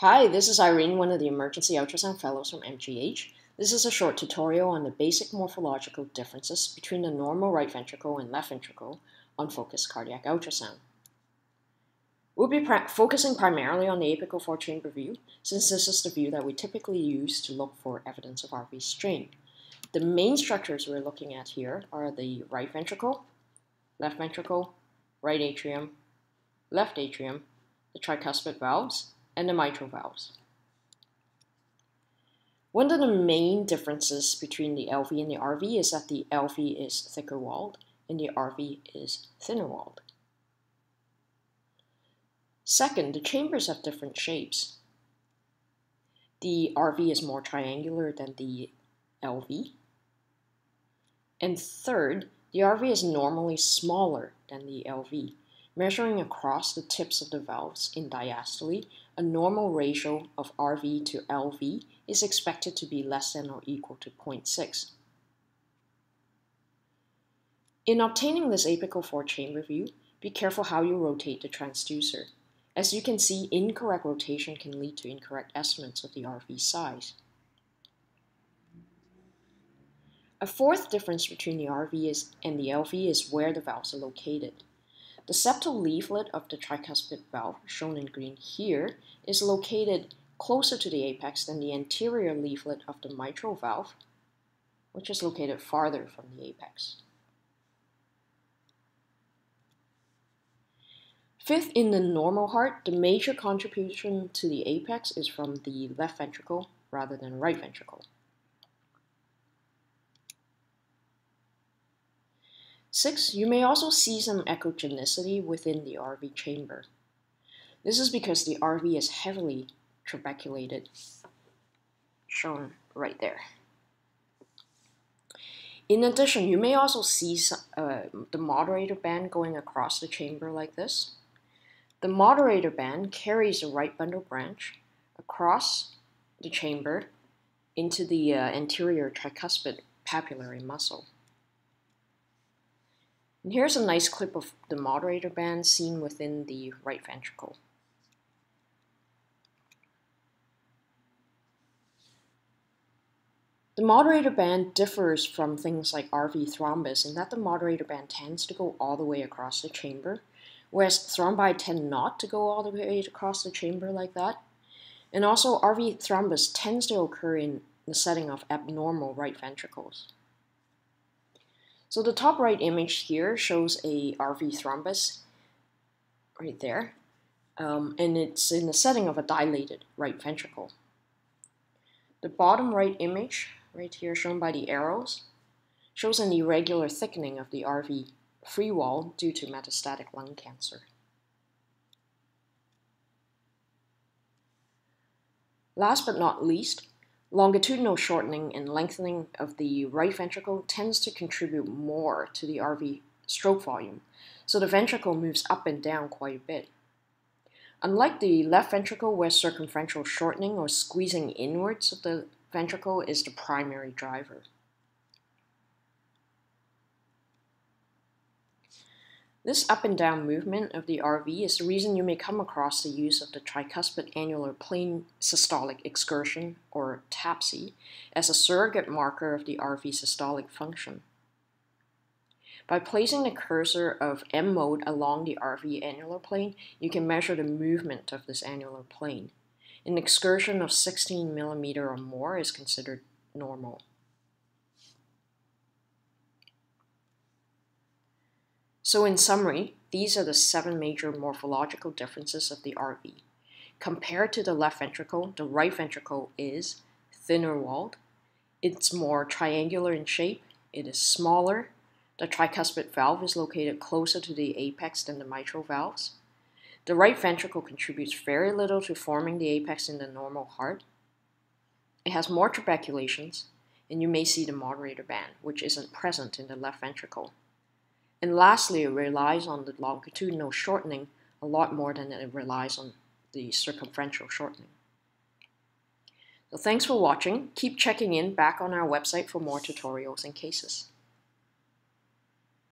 Hi, this is Irene, one of the Emergency Ultrasound Fellows from MGH. This is a short tutorial on the basic morphological differences between the normal right ventricle and left ventricle on focused cardiac ultrasound. We'll be focusing primarily on the apical four-chamber view, since this is the view that we typically use to look for evidence of RV strain. The main structures we're looking at here are the right ventricle, left ventricle, right atrium, left atrium, the tricuspid valves, and the mitral valves. One of the main differences between the LV and the RV is that the LV is thicker walled and the RV is thinner walled. Second, the chambers have different shapes. The RV is more triangular than the LV. And third, the RV is normally smaller than the LV. Measuring across the tips of the valves in diastole, a normal ratio of RV to LV is expected to be less than or equal to 0.6. In obtaining this apical four-chamber view, be careful how you rotate the transducer. As you can see, incorrect rotation can lead to incorrect estimates of the RV size. A fourth difference between the RV is, and the LV is where the valves are located. The septal leaflet of the tricuspid valve, shown in green here, is located closer to the apex than the anterior leaflet of the mitral valve, which is located farther from the apex. Fifth, in the normal heart, the major contribution to the apex is from the left ventricle rather than right ventricle. Six, you may also see some echogenicity within the RV chamber. This is because the RV is heavily trabeculated, shown right there. In addition, you may also see some, uh, the moderator band going across the chamber like this. The moderator band carries the right bundle branch across the chamber into the uh, anterior tricuspid papillary muscle. And here's a nice clip of the moderator band seen within the right ventricle. The moderator band differs from things like RV thrombus in that the moderator band tends to go all the way across the chamber, whereas thrombi tend not to go all the way across the chamber like that. And also, RV thrombus tends to occur in the setting of abnormal right ventricles. So the top right image here shows a RV thrombus right there, um, and it's in the setting of a dilated right ventricle. The bottom right image, right here shown by the arrows, shows an irregular thickening of the RV free wall due to metastatic lung cancer. Last but not least, Longitudinal shortening and lengthening of the right ventricle tends to contribute more to the RV stroke volume, so the ventricle moves up and down quite a bit. Unlike the left ventricle, where circumferential shortening or squeezing inwards of the ventricle is the primary driver. This up and down movement of the RV is the reason you may come across the use of the tricuspid annular plane systolic excursion, or TAPSE, as a surrogate marker of the RV systolic function. By placing the cursor of M mode along the RV annular plane, you can measure the movement of this annular plane. An excursion of 16 millimeter or more is considered normal. So in summary, these are the seven major morphological differences of the RV. Compared to the left ventricle, the right ventricle is thinner walled, it's more triangular in shape, it is smaller, the tricuspid valve is located closer to the apex than the mitral valves. The right ventricle contributes very little to forming the apex in the normal heart. It has more trabeculations, and you may see the moderator band, which isn't present in the left ventricle. And lastly, it relies on the longitudinal shortening a lot more than it relies on the circumferential shortening. So thanks for watching. Keep checking in back on our website for more tutorials and cases.